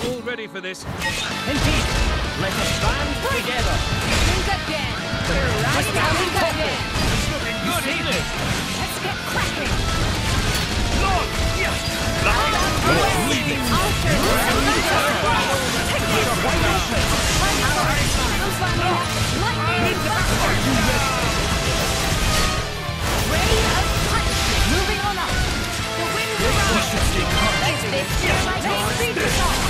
hope you're all ready for this. Indeed. Let us band together. Think again. Right now, think again. It's looking good, isn't it? Let's get cracking. Lord! Yes! Leaving. Alter Lightning Ray of punishment. Moving on up. The winds around. Let's this year my base speed this off.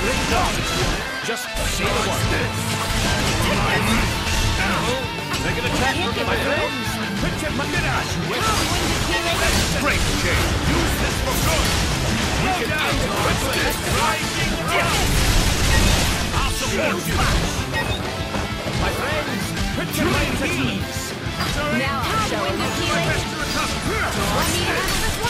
Just say the word. Make an attack, my friends. My mirage. Great change. Use this for good. We can end with. Rising up. I'll support you. My friends, picture my ease. Now I'll show him the healing. Best to recover. I need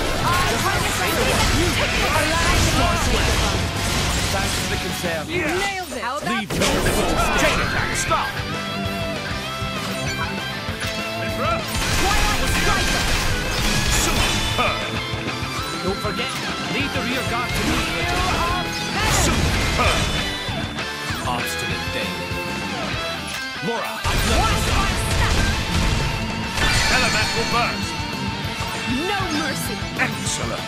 Thanks for the concern. Nailed it. How Leave no force. Chain attack. Stop. Don't forget, leave the rear guard to me. Super. Obstinate thing. Lora, more step. elemental burst. No mercy. Excellent.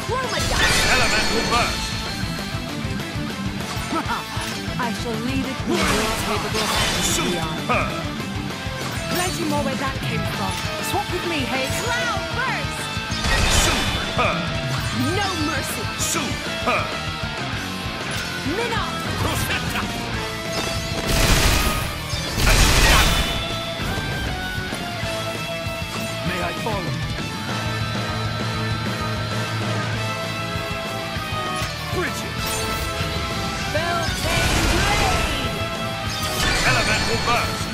Chromodile. Elemental burst. I shall leave it in your capable hands. Super. Plenty more where that came from. Swap with me, Haze. Cloud burst. Super. No mercy. Super. Minoth. Follow? Brighid. Beltane Blade. Elemental burst.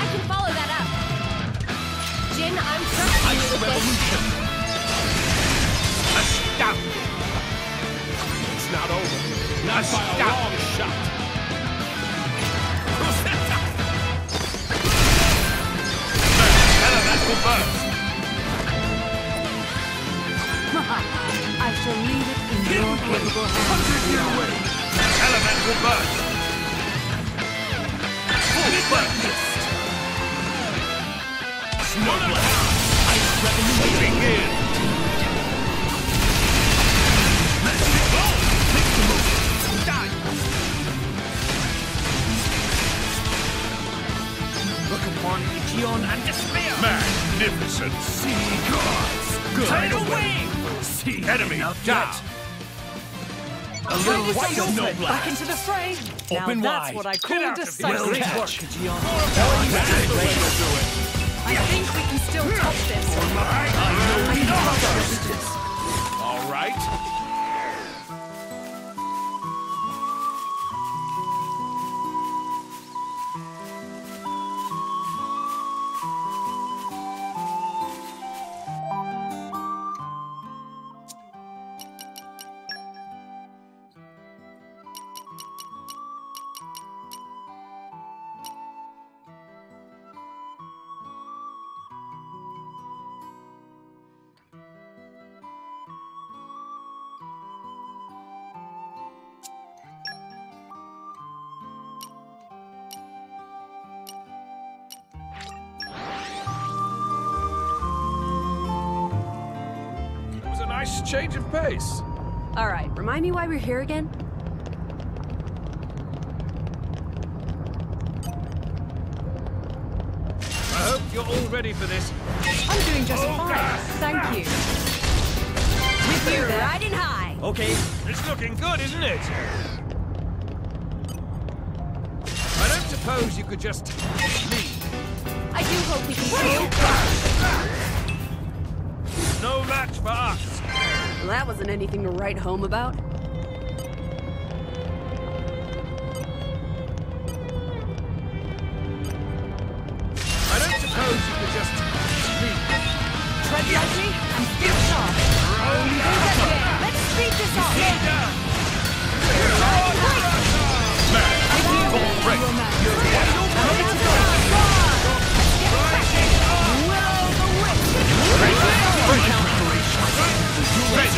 I can follow that up. Jin, I'm trusting you Ice with revolution. Astounding. It's not over. Not by a Astounding. long shot. Shall leave it in your capable hands. Elemental burst. Full burst. Snow blast. Ice revolution. Begin. Die. Look upon and despair. Magnificent sea gods. Tidal wave. See enemy Enough down. A little Wide white snow Back into the fray. Open Now Open that's what I call out of here. decisive. Well catch. work, Aegaeon. That's the way to do. I think we can still top this. All right. A nice change of pace. All right, remind me why we're here again? I hope you're all ready for this. I'm doing just Oh, fine. God. Thank you. With you riding high. Okay. It's looking good, isn't it? I don't suppose you could just leave. I do hope we can still. No match for us. Well, that wasn't anything to write home about.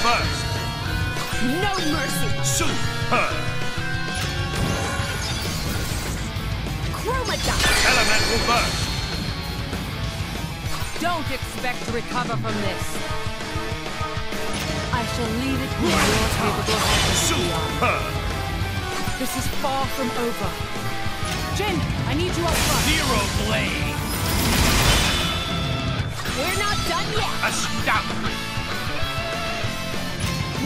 Burst. No mercy. Super. Chroma dust. Elemental burst. Don't expect to recover from this. I shall leave it in your capable hands, Super. This is far from over. Jin, I need you up front. Zero blade. We're not done yet. Astounding.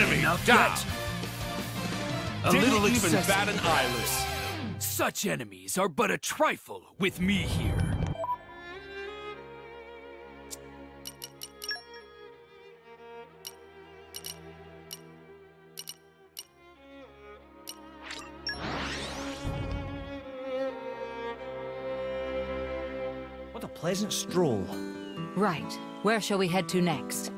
Enemy Now down. get. A Didn't little even excessive. bat an eyeless. Such enemies are but a trifle with me here. What a pleasant stroll. Right. Where shall we head to next?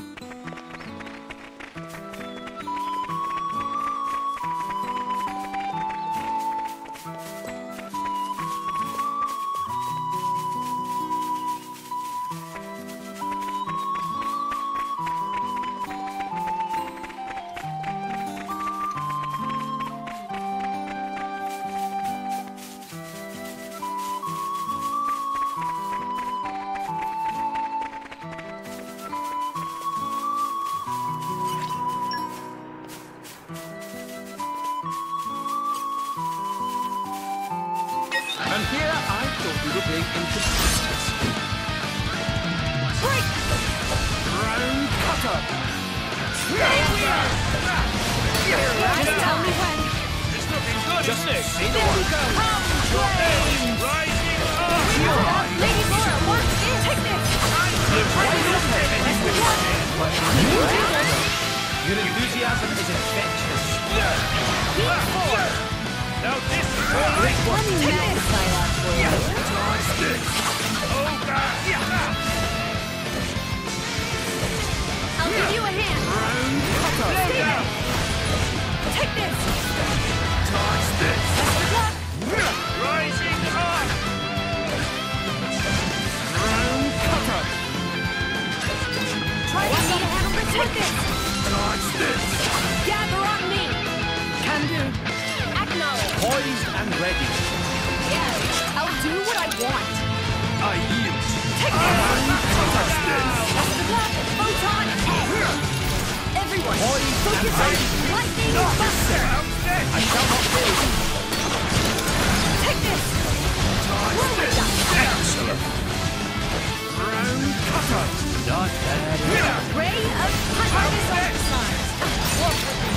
Now this is all right. Let me magnify that for you. Oh, God. Yeah. I'll give you a hand. Stay there. Take this. Best of luck. Rising! Round cutter. Try to see handle this with this. This! Gather on me. Can do. Poised and ready. Yes. I'll do what I want. I yield. Take this. Best of luck. Photon X. Everyone, focus on lightning buster. I shall not fail. Take this. Roll it down. Excellent! Cutter. Not bad. Ray of Harvest Exercise.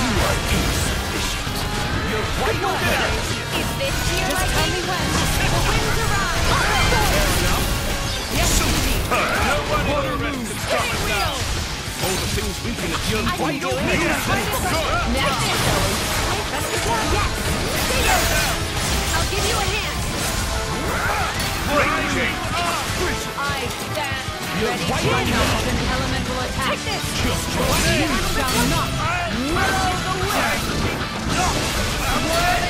You are insufficient! You're open. Is this your Just tell me when. The winds arise. Yes, indeed. No one can stop us now! All the things we can achieve I wide do it. Yes. Stay there. I'll give you a hand. Raging! I ready. right to now. an elemental attack. Take this. You shall not mellow the wind.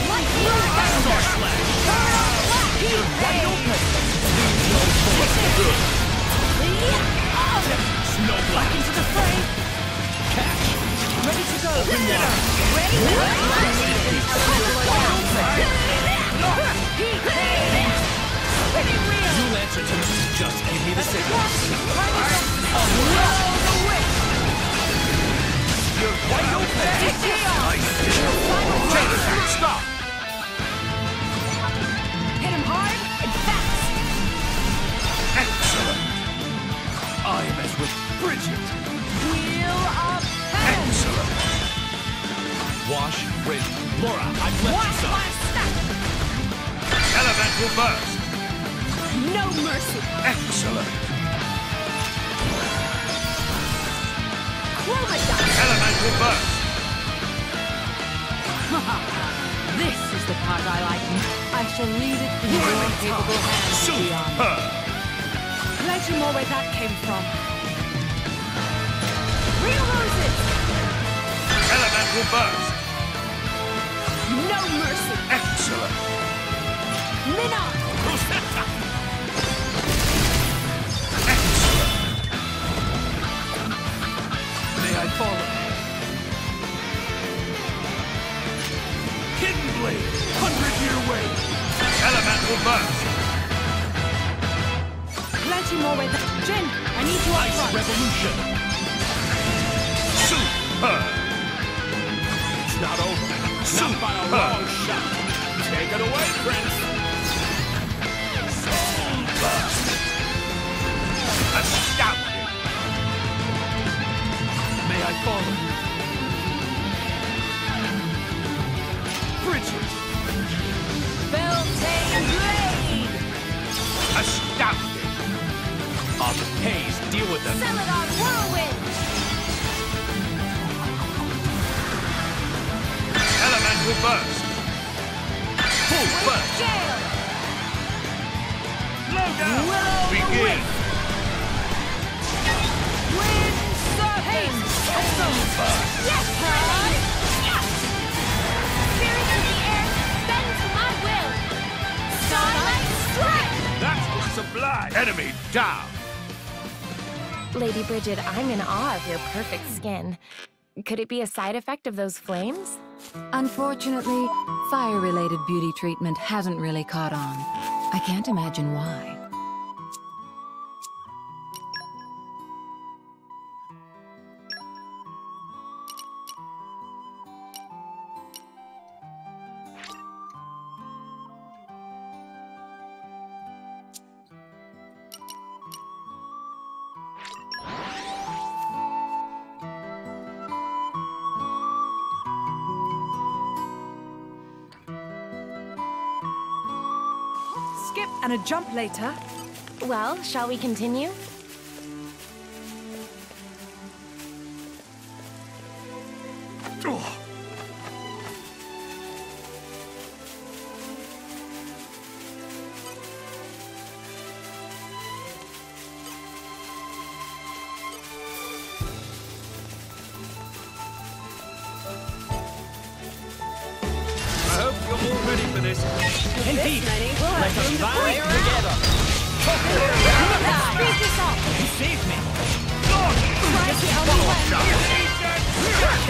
Lightning. Turn on black. Wide open. Back into the fray. Catch. Ready to go. Ready? Elemental attack. Pretty real. You'll answer to me. Just give me the signal. Mellow the wind. You're wide open. Take me on. Stop! Hit him hard and fast. Excellent! I'm as with Brighid. Wheel of heaven. Excellent! Wash, rinse. Lora, I've left Watch you some. my step. Elemental burst! No mercy. Excellent! Chromodite. Elemental burst! This is the part I like. I shall leave it in your capable hands. Superb! Glad you know where that came from. Real roses. Elemental burst! No mercy. Excellent! Minoth. Rosetta! Revolution. Superb! It's not over. Super. Not by a long shot. Take it away, Prince. Elemental burst! Full burst! Gale. Slow down! Willow the Begin! wisp. Wind serpent. Yes, Todd. Yes. Spirit of the air, bend to my will. Starlight strike. That's the die! Enemy down! Lady Brighid, I'm in awe of your perfect skin. Could it be a side effect of those flames? Unfortunately, fire-related beauty treatment hasn't really caught on. I can't imagine why. And a jump later. Well, shall we continue?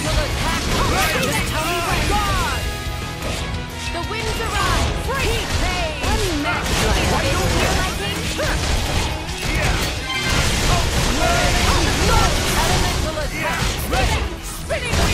Elemental attack. Just tell me when. The winds arise. Heat phase. Unmatched. What is your liking? Elemental attack. Spinning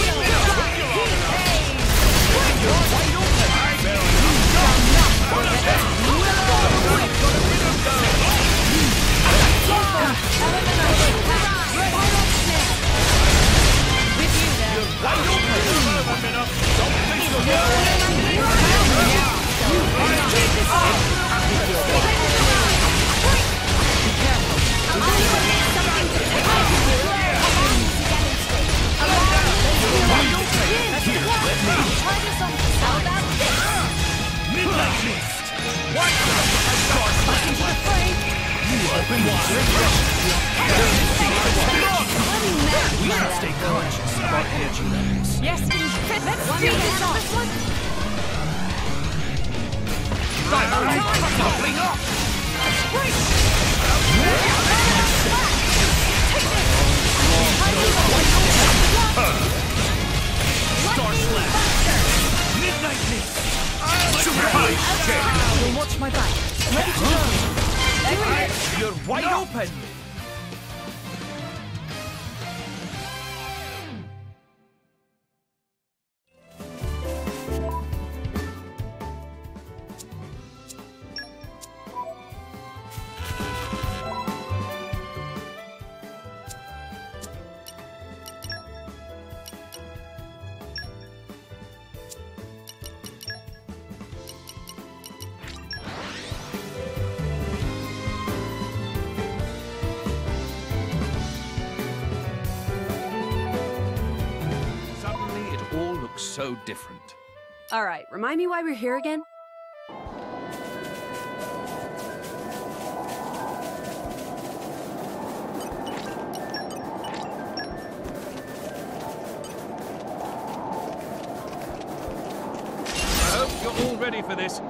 wide so different. All right, remind me why we're here again? I hope you're all ready for this.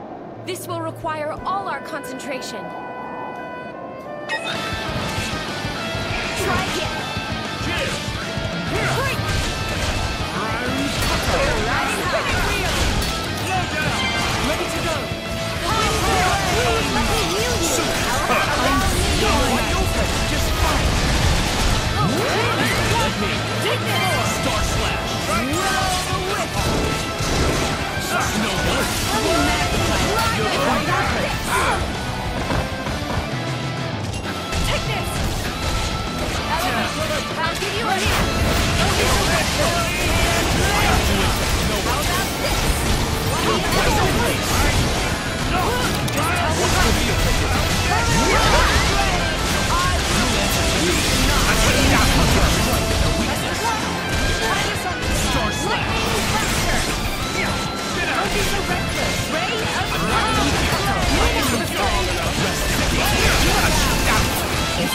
This will require all our concentration. Me. Take this.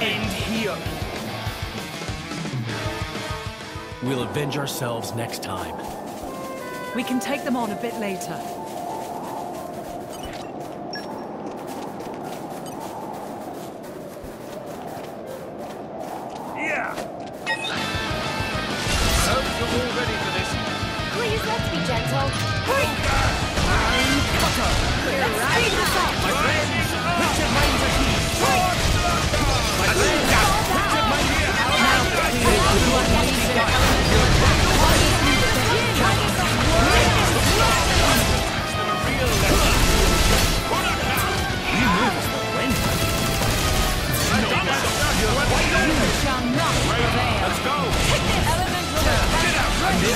End here. We'll avenge ourselves next time. We can take them on a bit later.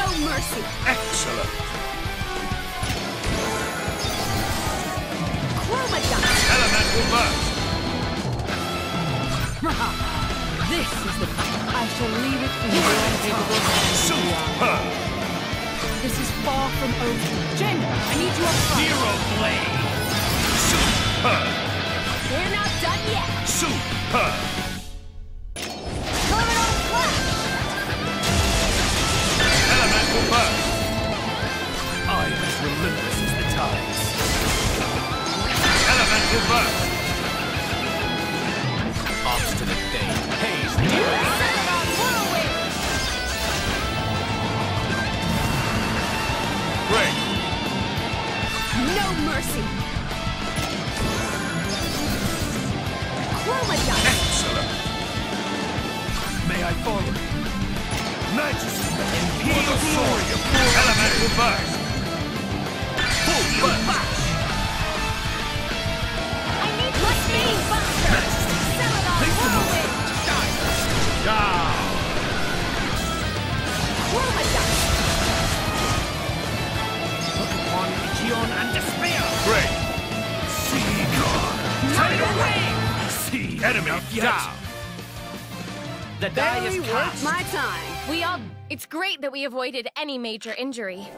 No mercy. Excellent. Chroma dust. Elemental burst. This is the I shall leave it in your capable hands. This is far from over. Jin, I need you up front. Hero blade. Superb. We're not done yet. Superb. Burst. I am as relentless as the tides. Elemental burst. Obstinate thing. Haze the. Great. No mercy. Chroma. Excellent. May I follow? Elemental burst. Full burst. I need my speed buster. Celadon whirlwind. Down. Chroma dust. Look upon Aegaeon and despair! Great. See God. Turn away! See Enemy yet. down. The die Barely is worth cast. my time. We all. It's great that we avoided any major injury.